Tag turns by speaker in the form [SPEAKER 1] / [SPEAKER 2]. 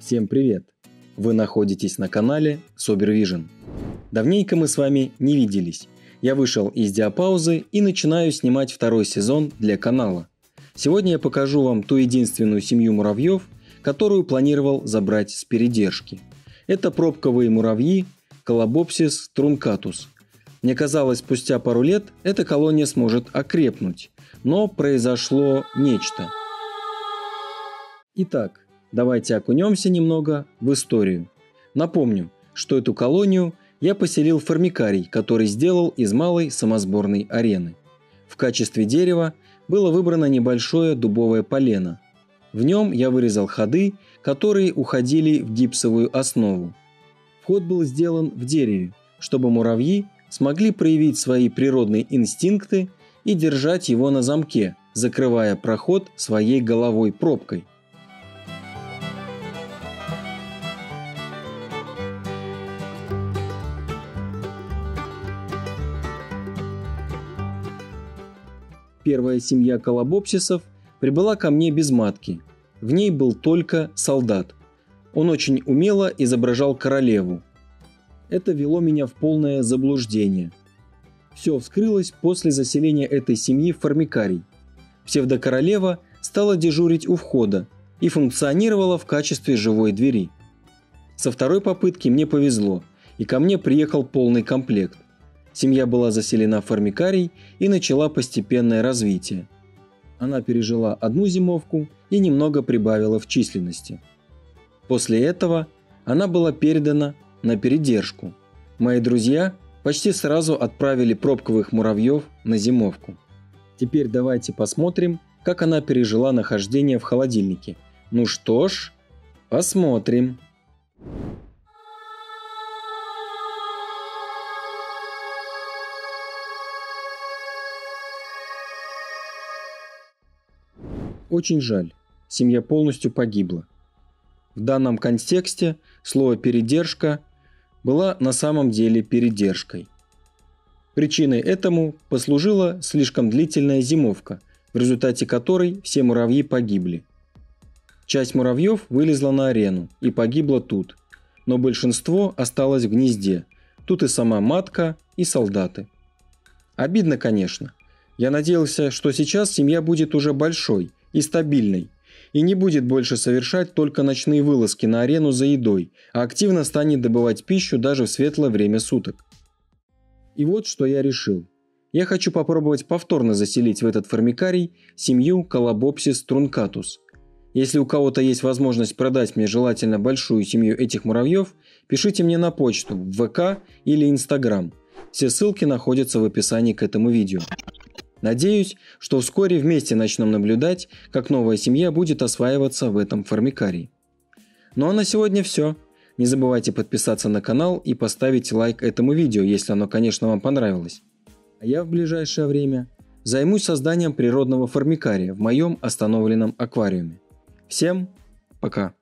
[SPEAKER 1] Всем привет! Вы находитесь на канале Sobervision. Давненько мы с вами не виделись. Я вышел из диапаузы и начинаю снимать второй сезон для канала. Сегодня я покажу вам ту единственную семью муравьев, которую планировал забрать с передержки. Это пробковые муравьи Колобопсис трункатус. Мне казалось, спустя пару лет эта колония сможет окрепнуть, но произошло нечто. Итак, давайте окунемся немного в историю. Напомню, что эту колонию я поселил формикарий, который сделал из малой самосборной арены. В качестве дерева было выбрано небольшое дубовое полено. В нем я вырезал ходы, которые уходили в гипсовую основу. Вход был сделан в дереве, чтобы муравьи смогли проявить свои природные инстинкты и держать его на замке, закрывая проход своей головой пробкой. Первая семья колобопсисов прибыла ко мне без матки. В ней был только солдат. Он очень умело изображал королеву. Это вело меня в полное заблуждение. Все вскрылось после заселения этой семьи в формикарий. Псевдокоролева стала дежурить у входа и функционировала в качестве живой двери. Со второй попытки мне повезло, и ко мне приехал полный комплект. Семья была заселена в формикарий и начала постепенное развитие. Она пережила одну зимовку и немного прибавила в численности. После этого она была передана на передержку. Мои друзья почти сразу отправили пробковых муравьев на зимовку. Теперь давайте посмотрим, как она пережила нахождение в холодильнике. Ну что ж, посмотрим. Очень жаль, семья полностью погибла. В данном контексте слово «передержка» была на самом деле передержкой. Причиной этому послужила слишком длительная зимовка, в результате которой все муравьи погибли. Часть муравьев вылезла на арену и погибла тут, но большинство осталось в гнезде, тут и сама матка, и солдаты. Обидно, конечно. Я надеялся, что сейчас семья будет уже большой – и стабильной, и не будет больше совершать только ночные вылазки на арену за едой, а активно станет добывать пищу даже в светлое время суток. И вот что я решил. Я хочу попробовать повторно заселить в этот формикарий семью Колобопсис трункатус. Если у кого-то есть возможность продать мне желательно большую семью этих муравьев, пишите мне на почту, в ВК или Инстаграм. Все ссылки находятся в описании к этому видео. Надеюсь, что вскоре вместе начнем наблюдать, как новая семья будет осваиваться в этом формикарии. Ну а на сегодня все. Не забывайте подписаться на канал и поставить лайк этому видео, если оно, конечно, вам понравилось. А я в ближайшее время займусь созданием природного формикария в моем остановленном аквариуме. Всем пока!